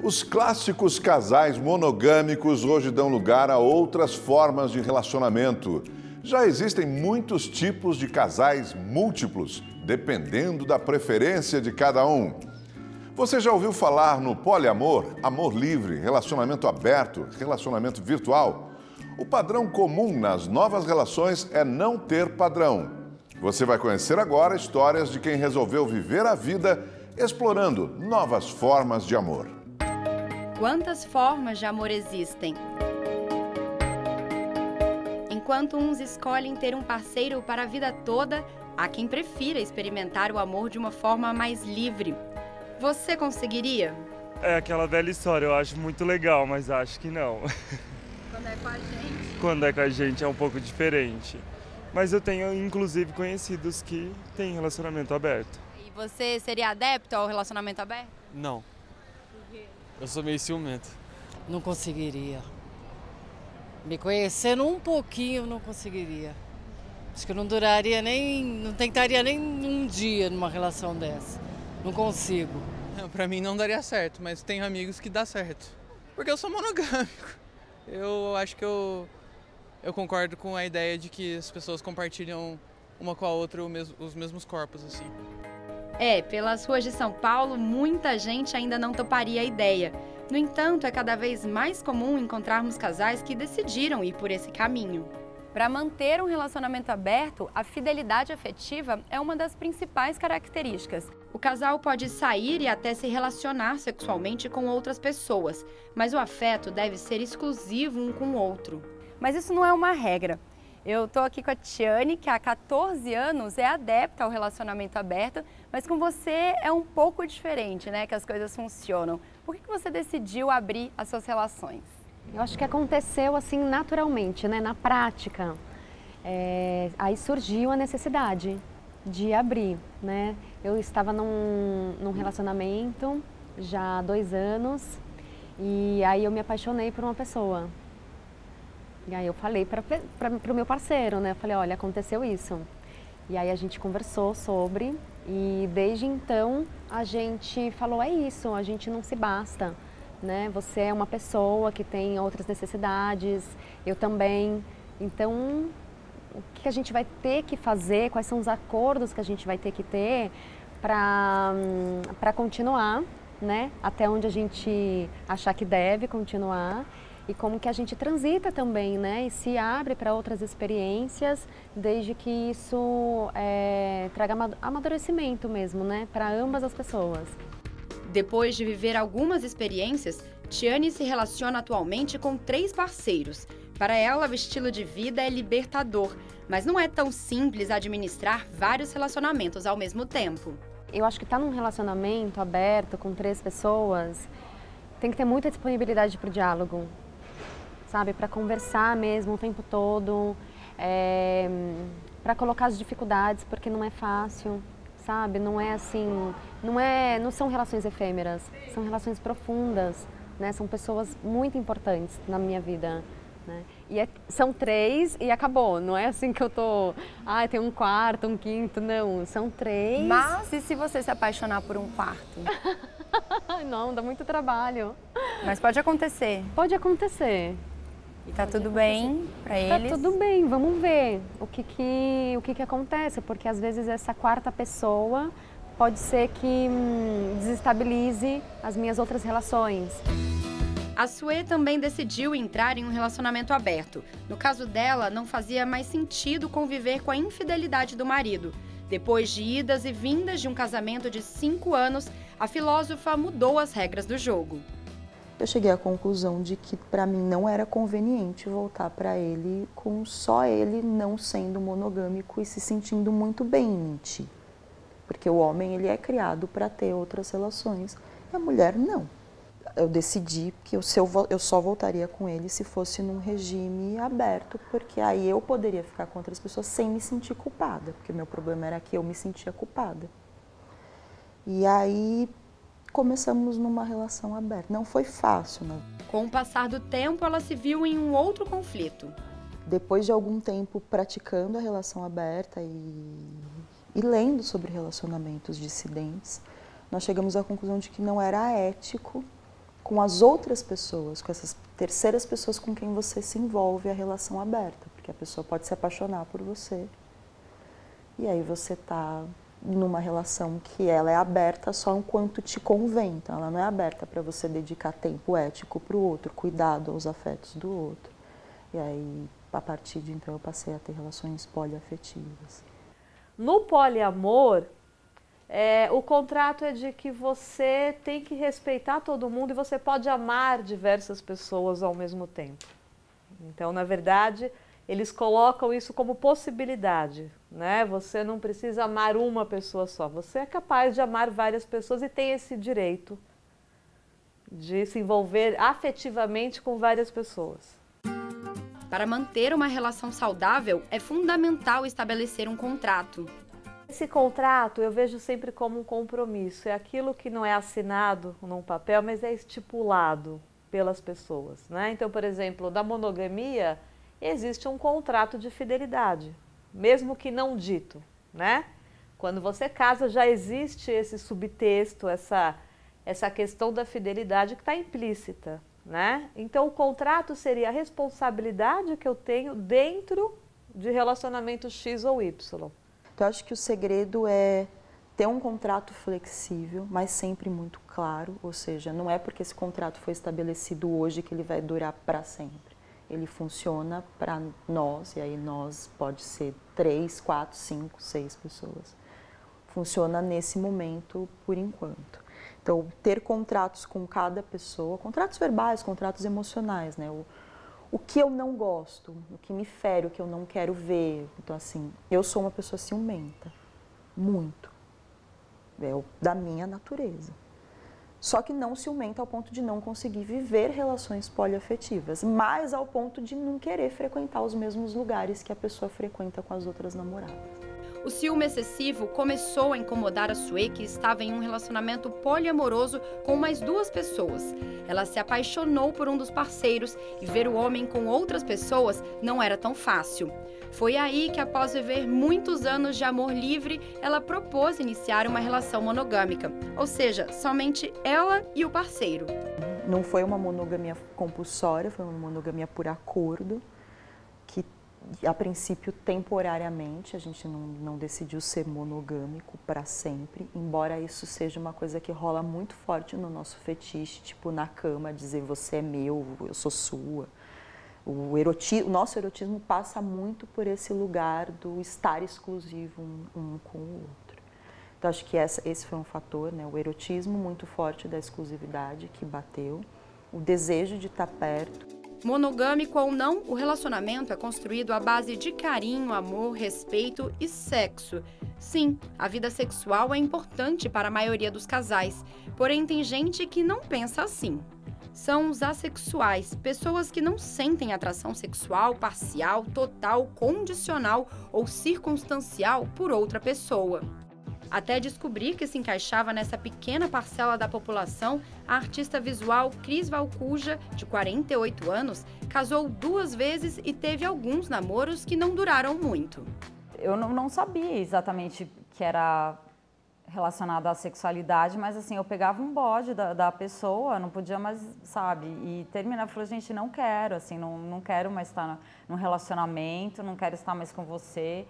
Os clássicos casais monogâmicos hoje dão lugar a outras formas de relacionamento. Já existem muitos tipos de casais múltiplos, dependendo da preferência de cada um. Você já ouviu falar no poliamor, amor livre, relacionamento aberto, relacionamento virtual? O padrão comum nas novas relações é não ter padrão. Você vai conhecer agora histórias de quem resolveu viver a vida explorando novas formas de amor. Quantas formas de amor existem? Enquanto uns escolhem ter um parceiro para a vida toda, há quem prefira experimentar o amor de uma forma mais livre. Você conseguiria? É aquela velha história, eu acho muito legal, mas acho que não. Quando é com a gente? Quando é com a gente é um pouco diferente. Mas eu tenho, inclusive, conhecidos que têm relacionamento aberto. E você seria adepto ao relacionamento aberto? Não. Eu sou meio ciumento. Não conseguiria. Me conhecendo um pouquinho, não conseguiria. Acho que não duraria nem, não tentaria nem um dia numa relação dessa. Não consigo. Para mim não daria certo, mas tenho amigos que dá certo. Porque eu sou monogâmico. Eu acho que eu, eu concordo com a ideia de que as pessoas compartilham uma com a outra os mesmos corpos, assim. É, pelas ruas de São Paulo, muita gente ainda não toparia a ideia. No entanto, é cada vez mais comum encontrarmos casais que decidiram ir por esse caminho. Para manter um relacionamento aberto, a fidelidade afetiva é uma das principais características. O casal pode sair e até se relacionar sexualmente com outras pessoas, mas o afeto deve ser exclusivo um com o outro. Mas isso não é uma regra. Eu estou aqui com a Tiane, que há 14 anos é adepta ao relacionamento aberto, mas com você é um pouco diferente, né? Que as coisas funcionam. Por que você decidiu abrir as suas relações? Eu acho que aconteceu assim naturalmente, né? Na prática. É, aí surgiu a necessidade de abrir, né? Eu estava num, num relacionamento já há dois anos e aí eu me apaixonei por uma pessoa. E aí eu falei para o meu parceiro, né? Eu falei, olha, aconteceu isso. E aí a gente conversou sobre e desde então a gente falou, é isso, a gente não se basta, né? Você é uma pessoa que tem outras necessidades, eu também. Então, o que a gente vai ter que fazer, quais são os acordos que a gente vai ter que ter para continuar, né? Até onde a gente achar que deve continuar e como que a gente transita também, né? E se abre para outras experiências, desde que isso é, traga amadurecimento mesmo, né? Para ambas as pessoas. Depois de viver algumas experiências, Tiane se relaciona atualmente com três parceiros. Para ela, o estilo de vida é libertador, mas não é tão simples administrar vários relacionamentos ao mesmo tempo. Eu acho que estar tá num relacionamento aberto com três pessoas tem que ter muita disponibilidade para o diálogo, sabe? Para conversar mesmo o tempo todo, é, para colocar as dificuldades, porque não é fácil, sabe? Não é assim, não é, não são relações efêmeras, são relações profundas, né? São pessoas muito importantes na minha vida. Né? E é, são três e acabou, não é assim que eu tô, ah, tem um quarto, um quinto, não, são três. Mas e se você se apaixonar por um quarto? não, dá muito trabalho. Mas pode acontecer. Pode acontecer. E tá tudo bem para tá eles? Tá tudo bem, vamos ver o que que, o que que acontece, porque às vezes essa quarta pessoa pode ser que hum, desestabilize as minhas outras relações. A Sue também decidiu entrar em um relacionamento aberto. No caso dela, não fazia mais sentido conviver com a infidelidade do marido. Depois de idas e vindas de um casamento de cinco anos, a filósofa mudou as regras do jogo eu cheguei à conclusão de que para mim não era conveniente voltar para ele com só ele não sendo monogâmico e se sentindo muito bem em ti. Porque o homem ele é criado para ter outras relações e a mulher não. Eu decidi que eu, eu, eu só voltaria com ele se fosse num regime aberto, porque aí eu poderia ficar com outras pessoas sem me sentir culpada, porque meu problema era que eu me sentia culpada. E aí começamos numa relação aberta. Não foi fácil, não. Com o passar do tempo, ela se viu em um outro conflito. Depois de algum tempo praticando a relação aberta e, e lendo sobre relacionamentos dissidentes, nós chegamos à conclusão de que não era ético com as outras pessoas, com essas terceiras pessoas com quem você se envolve a relação aberta, porque a pessoa pode se apaixonar por você. E aí você está numa relação que ela é aberta só enquanto te convém. Então, ela não é aberta para você dedicar tempo ético para o outro, cuidado aos afetos do outro. E aí, a partir de então, eu passei a ter relações poliafetivas. No poliamor, é, o contrato é de que você tem que respeitar todo mundo e você pode amar diversas pessoas ao mesmo tempo. Então, na verdade, eles colocam isso como possibilidade, né? Você não precisa amar uma pessoa só, você é capaz de amar várias pessoas e tem esse direito de se envolver afetivamente com várias pessoas. Para manter uma relação saudável, é fundamental estabelecer um contrato. Esse contrato eu vejo sempre como um compromisso, é aquilo que não é assinado num papel, mas é estipulado pelas pessoas, né? Então, por exemplo, da monogamia, existe um contrato de fidelidade, mesmo que não dito, né? Quando você casa já existe esse subtexto, essa, essa questão da fidelidade que está implícita, né? Então o contrato seria a responsabilidade que eu tenho dentro de relacionamento X ou Y. Eu acho que o segredo é ter um contrato flexível, mas sempre muito claro, ou seja, não é porque esse contrato foi estabelecido hoje que ele vai durar para sempre ele funciona para nós, e aí nós pode ser três, quatro, cinco, seis pessoas. Funciona nesse momento por enquanto. Então, ter contratos com cada pessoa, contratos verbais, contratos emocionais, né? O, o que eu não gosto, o que me fere, o que eu não quero ver. Então, assim, eu sou uma pessoa ciumenta, muito. É da minha natureza só que não ciumenta ao ponto de não conseguir viver relações poliafetivas, mas ao ponto de não querer frequentar os mesmos lugares que a pessoa frequenta com as outras namoradas. O ciúme excessivo começou a incomodar a Sue, que estava em um relacionamento poliamoroso com mais duas pessoas. Ela se apaixonou por um dos parceiros e ver o homem com outras pessoas não era tão fácil. Foi aí que, após viver muitos anos de amor livre, ela propôs iniciar uma relação monogâmica, ou seja, somente ela e o parceiro. Não foi uma monogamia compulsória, foi uma monogamia por acordo, a princípio temporariamente, a gente não, não decidiu ser monogâmico para sempre, embora isso seja uma coisa que rola muito forte no nosso fetiche, tipo na cama, dizer você é meu, eu sou sua. O, erotismo, o nosso erotismo passa muito por esse lugar do estar exclusivo um, um com o outro. Então, acho que essa, esse foi um fator, né? o erotismo muito forte da exclusividade que bateu, o desejo de estar perto. Monogâmico ou não, o relacionamento é construído à base de carinho, amor, respeito e sexo. Sim, a vida sexual é importante para a maioria dos casais, porém tem gente que não pensa assim são os assexuais, pessoas que não sentem atração sexual parcial, total, condicional ou circunstancial por outra pessoa. Até descobrir que se encaixava nessa pequena parcela da população, a artista visual Cris Valcuja, de 48 anos, casou duas vezes e teve alguns namoros que não duraram muito. Eu não, sabia exatamente que era relacionado à sexualidade, mas assim, eu pegava um bode da, da pessoa, não podia mais, sabe, e terminava, falou, gente, não quero, assim, não, não quero mais estar num relacionamento, não quero estar mais com você.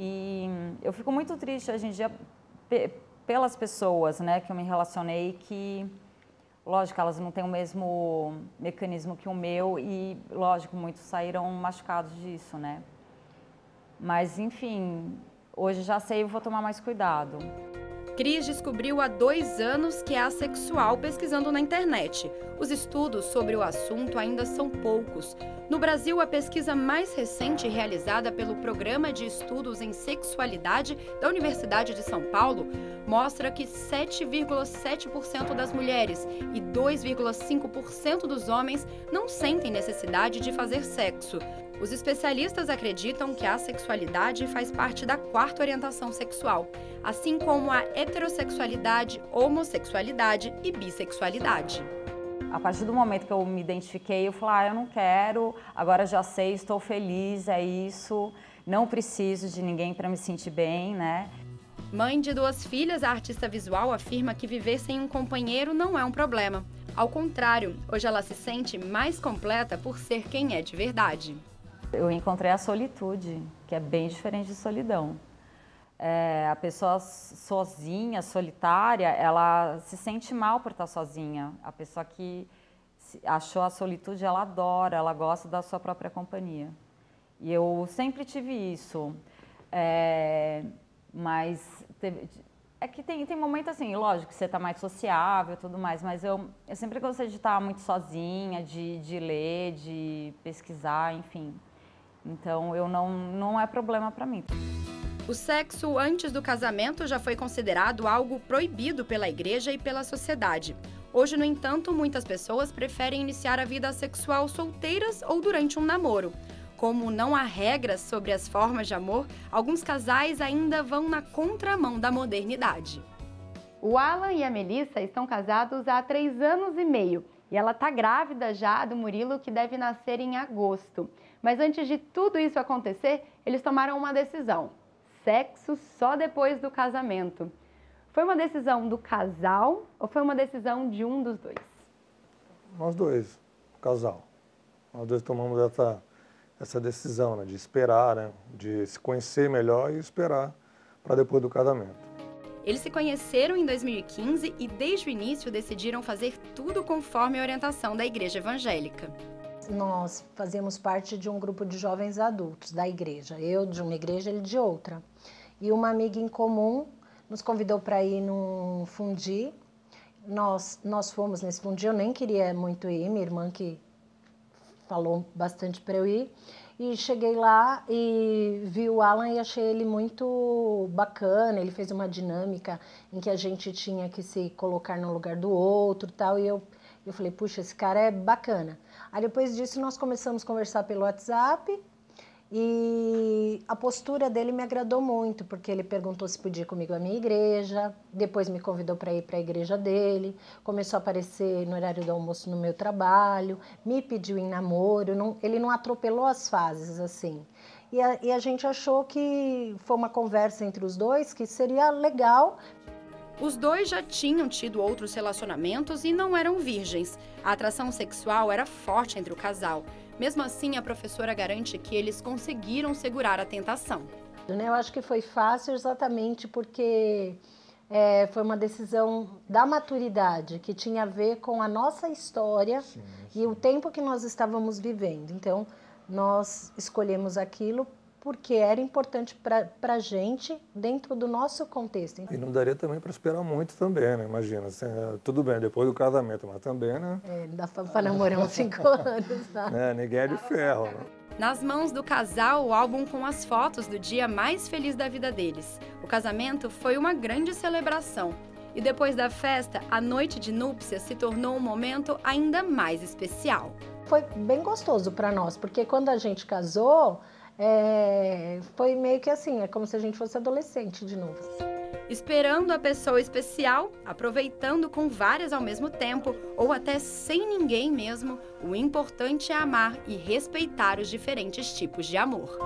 E eu fico muito triste hoje em dia pelas pessoas, né, que eu me relacionei, que, lógico, elas não têm o mesmo mecanismo que o meu e, lógico, muitos saíram machucados disso, né. Mas, enfim, hoje já sei, eu vou tomar mais cuidado. Cris descobriu há dois anos que é assexual pesquisando na internet. Os estudos sobre o assunto ainda são poucos. No Brasil, a pesquisa mais recente realizada pelo Programa de Estudos em Sexualidade da Universidade de São Paulo mostra que 7,7% das mulheres e 2,5% dos homens não sentem necessidade de fazer sexo. Os especialistas acreditam que a sexualidade faz parte da quarta orientação sexual, assim como a heterossexualidade, homossexualidade e bissexualidade. A partir do momento que eu me identifiquei, eu falei, ah, eu não quero, agora já sei, estou feliz, é isso, não preciso de ninguém para me sentir bem, né? Mãe de duas filhas, a artista visual afirma que viver sem um companheiro não é um problema. Ao contrário, hoje ela se sente mais completa por ser quem é de verdade. Eu encontrei a solitude, que é bem diferente de solidão. É, a pessoa sozinha, solitária, ela se sente mal por estar sozinha. A pessoa que achou a solitude, ela adora, ela gosta da sua própria companhia. E eu sempre tive isso. É, mas teve, é que tem, tem momento assim, lógico, que você está mais sociável e tudo mais, mas eu, eu sempre gostei de estar muito sozinha, de, de ler, de pesquisar, enfim. Então, eu não, não é problema para mim. O sexo antes do casamento já foi considerado algo proibido pela igreja e pela sociedade. Hoje, no entanto, muitas pessoas preferem iniciar a vida sexual solteiras ou durante um namoro. Como não há regras sobre as formas de amor, alguns casais ainda vão na contramão da modernidade. O Alan e a Melissa estão casados há três anos e meio e ela está grávida já do Murilo, que deve nascer em agosto. Mas antes de tudo isso acontecer, eles tomaram uma decisão: sexo só depois do casamento. Foi uma decisão do casal ou foi uma decisão de um dos dois? Nós dois, casal. Nós dois tomamos essa essa decisão né, de esperar, né, de se conhecer melhor e esperar para depois do casamento. Eles se conheceram em 2015 e desde o início decidiram fazer tudo conforme a orientação da igreja evangélica. Nós fazemos parte de um grupo de jovens adultos da igreja, eu de uma igreja, ele de outra. E uma amiga em comum nos convidou para ir num fundi. Nós, nós fomos nesse fundi, eu nem queria muito ir, minha irmã que falou bastante para eu ir. E cheguei lá e vi o Alan e achei ele muito bacana. Ele fez uma dinâmica em que a gente tinha que se colocar no lugar do outro tal. E eu, eu falei, puxa, esse cara é bacana. Aí depois disso nós começamos a conversar pelo WhatsApp e a postura dele me agradou muito, porque ele perguntou se podia ir comigo à minha igreja, depois me convidou para ir para a igreja dele, começou a aparecer no horário do almoço no meu trabalho, me pediu em namoro, não, ele não atropelou as fases assim. E a, e a gente achou que foi uma conversa entre os dois que seria legal os dois já tinham tido outros relacionamentos e não eram virgens. A atração sexual era forte entre o casal. Mesmo assim, a professora garante que eles conseguiram segurar a tentação. Eu acho que foi fácil exatamente porque é, foi uma decisão da maturidade que tinha a ver com a nossa história sim, sim. e o tempo que nós estávamos vivendo. Então, nós escolhemos aquilo porque era importante para a gente dentro do nosso contexto. E não daria também para esperar muito também, né? Imagina, assim, é, tudo bem, depois do casamento, mas também, né? É, dá para namorar uns cinco anos, tá? É, ninguém é de ferro, né? Nas mãos do casal, o álbum com as fotos do dia mais feliz da vida deles. O casamento foi uma grande celebração. E depois da festa, a noite de núpcias se tornou um momento ainda mais especial. Foi bem gostoso para nós, porque quando a gente casou, é, foi meio que assim, é como se a gente fosse adolescente de novo. Esperando a pessoa especial, aproveitando com várias ao mesmo tempo, ou até sem ninguém mesmo, o importante é amar e respeitar os diferentes tipos de amor.